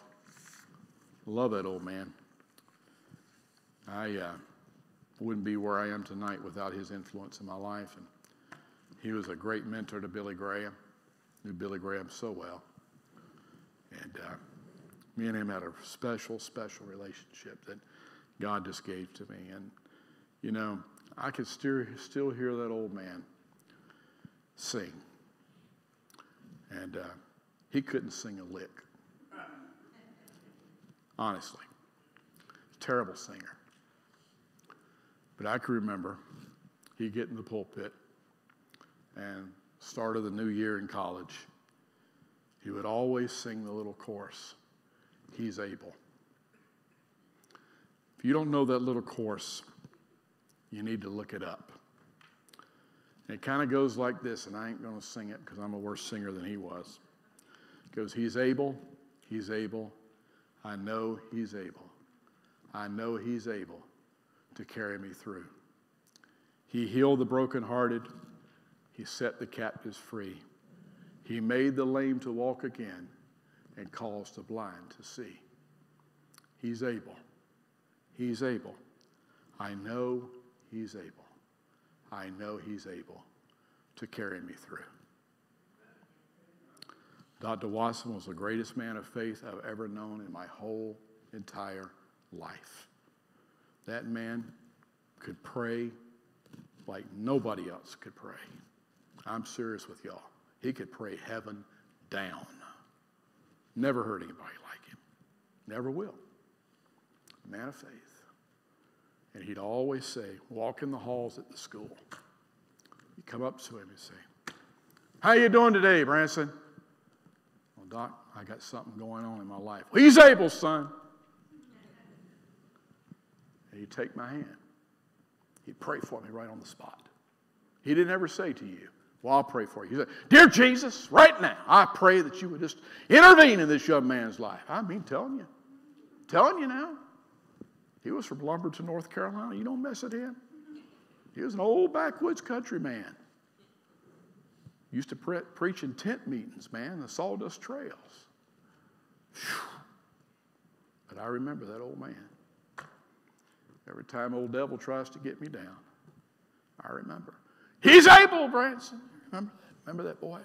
Love that old man. I uh, wouldn't be where I am tonight without his influence in my life. And he was a great mentor to Billy Graham. Knew Billy Graham so well. And uh, me and him had a special, special relationship that God just gave to me. And, you know, I could still, still hear that old man sing. And uh, he couldn't sing a lick. Honestly. Terrible singer. But I can remember he'd get in the pulpit and start of the new year in college, he would always sing the little chorus, He's able. If you don't know that little chorus, you need to look it up. And it kind of goes like this, and I ain't going to sing it because I'm a worse singer than he was. It goes, He's able, He's able, I know He's able. I know He's able to carry me through. He healed the brokenhearted. He set the captives free. He made the lame to walk again and caused the blind to see. He's able. He's able. I know He's able. I know He's able to carry me through. Dr. Watson was the greatest man of faith I've ever known in my whole entire life. That man could pray like nobody else could pray. I'm serious with y'all. He could pray heaven down. Never heard anybody like him. Never will. Man of faith. And he'd always say, walk in the halls at the school. You come up to him and say, How you doing today, Branson? Well, Doc, I got something going on in my life. Well, he's able, son. And he'd take my hand. He'd pray for me right on the spot. He didn't ever say to you, Well, I'll pray for you. He said, Dear Jesus, right now, I pray that you would just intervene in this young man's life. I mean, telling you. Telling you now. He was from Lumberton, North Carolina. You don't mess with him. He was an old backwoods country man. Used to pre- preach in tent meetings, man, the sawdust trails. Whew. But I remember that old man. Every time old devil tries to get me down, I remember. He's able, Branson. Remember, that? remember that boy?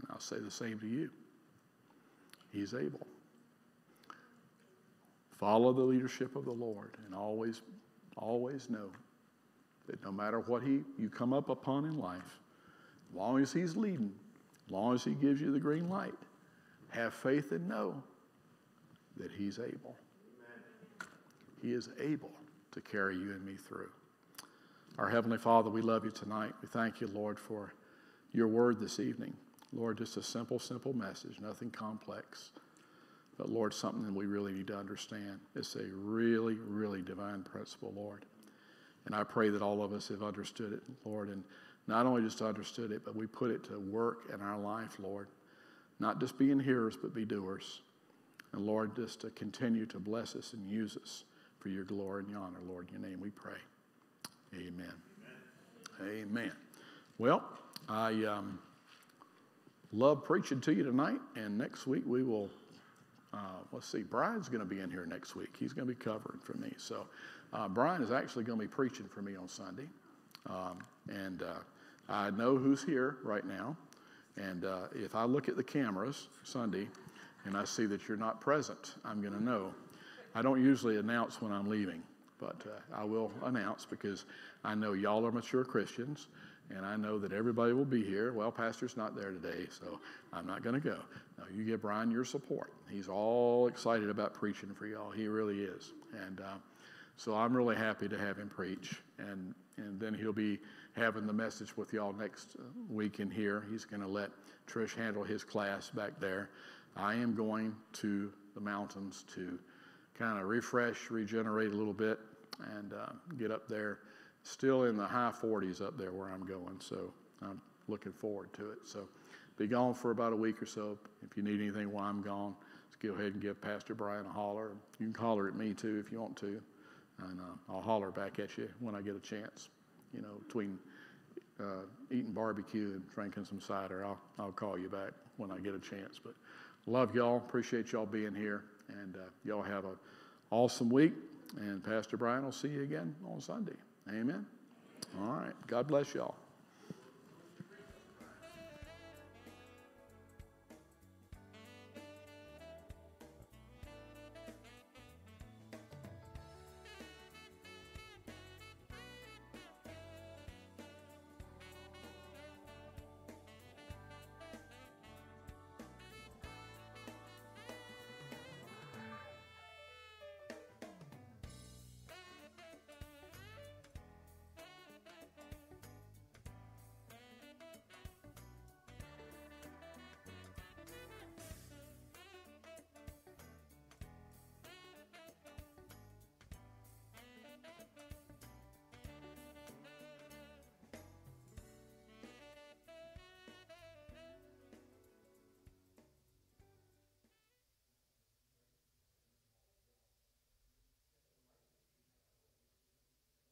And I'll say the same to you. He's able. Follow the leadership of the Lord and always, always know that no matter what he, you come up upon in life, as long as He's leading, as long as He gives you the green light, have faith and know that He's able. He is able to carry you and me through. Our Heavenly Father, we love you tonight. We thank you, Lord, for your word this evening. Lord, just a simple, simple message, nothing complex. But Lord, something that we really need to understand. It's a really, really divine principle, Lord. And I pray that all of us have understood it, Lord, and not only just understood it, but we put it to work in our life, Lord. Not just being hearers, but be doers. And Lord, just to continue to bless us and use us for your glory and your honor, Lord. In your name we pray. Amen. Amen. Amen. Well, I um, love preaching to you tonight, and next week we will. Uh, let's see, Brian's going to be in here next week. He's going to be covering for me. So, uh, Brian is actually going to be preaching for me on Sunday. Um, and uh, I know who's here right now. And uh, if I look at the cameras Sunday and I see that you're not present, I'm going to know. I don't usually announce when I'm leaving, but uh, I will announce because I know y'all are mature Christians and I know that everybody will be here. Well, Pastor's not there today, so I'm not going to go. Now, you give Brian your support. He's all excited about preaching for y'all. He really is. And uh, so I'm really happy to have him preach. And, and then he'll be having the message with y'all next uh, week in here. He's going to let Trish handle his class back there. I am going to the mountains to kind of refresh, regenerate a little bit, and uh, get up there still in the high 40s up there where I'm going. So I'm looking forward to it. So be gone for about a week or so. If you need anything while I'm gone, just go ahead and give Pastor Brian a holler. You can holler at me too if you want to. And uh, I'll holler back at you when I get a chance. You know, between uh, eating barbecue and drinking some cider, I'll, I'll call you back when I get a chance. But love y'all. Appreciate y'all being here. And uh, y'all have an awesome week. And Pastor Brian will see you again on Sunday. Amen. All right. God bless y'all.